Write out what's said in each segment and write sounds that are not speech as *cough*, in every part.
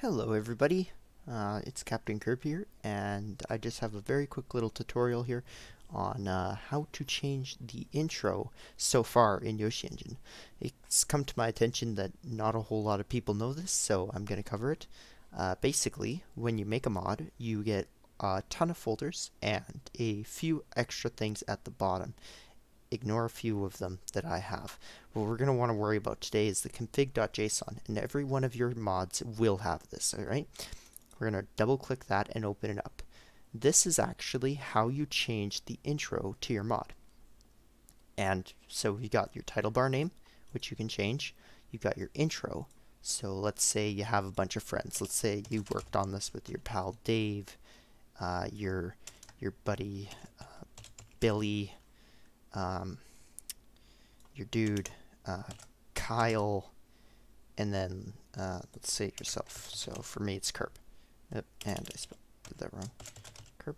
Hello everybody, uh, it's Captain Kirb here, and I just have a very quick little tutorial here on uh, how to change the intro so far in Yoshi Engine. It's come to my attention that not a whole lot of people know this, so I'm going to cover it. Uh, basically, when you make a mod, you get a ton of folders and a few extra things at the bottom ignore a few of them that I have. What we're going to want to worry about today is the config.json, and every one of your mods will have this, alright? We're going to double click that and open it up. This is actually how you change the intro to your mod. And so you got your title bar name, which you can change. You've got your intro. So let's say you have a bunch of friends. Let's say you worked on this with your pal Dave, uh, your your buddy uh, Billy, um, your dude, uh, Kyle, and then uh, let's say yourself. So for me, it's Kerp. Yep, and I spelled did that wrong. Kerp.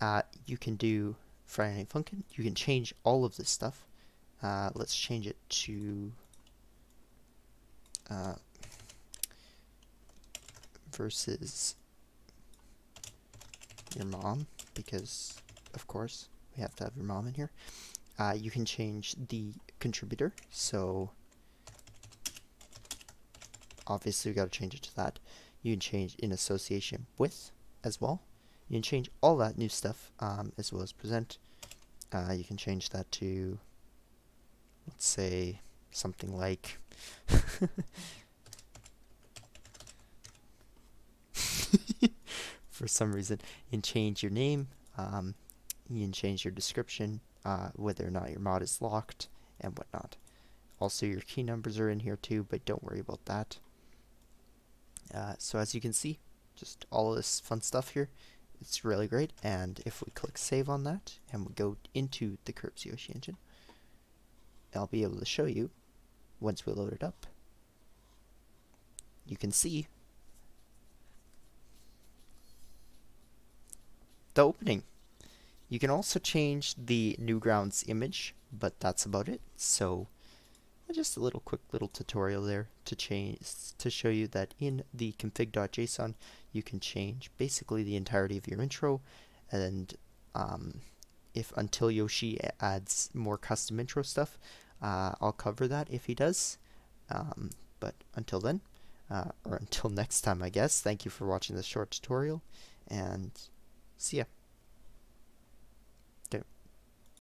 Uh, you can do Friday Night Funkin'. You can change all of this stuff. Uh, let's change it to uh, versus your mom because, of course we have to have your mom in here. Uh, you can change the contributor, so obviously we got to change it to that. You can change in association with as well. You can change all that new stuff um, as well as present. Uh, you can change that to, let's say, something like *laughs* for some reason, can change your name. Um, you can change your description, uh, whether or not your mod is locked, and whatnot. Also, your key numbers are in here too, but don't worry about that. Uh, so as you can see, just all this fun stuff here, it's really great. And if we click save on that, and we go into the Kirb's Yoshi engine, I'll be able to show you, once we load it up, you can see the opening. You can also change the Newgrounds image, but that's about it. So just a little quick little tutorial there to change to show you that in the config.json you can change basically the entirety of your intro and um, if until Yoshi adds more custom intro stuff uh, I'll cover that if he does um, but until then uh, or until *laughs* next time I guess thank you for watching this short tutorial and see ya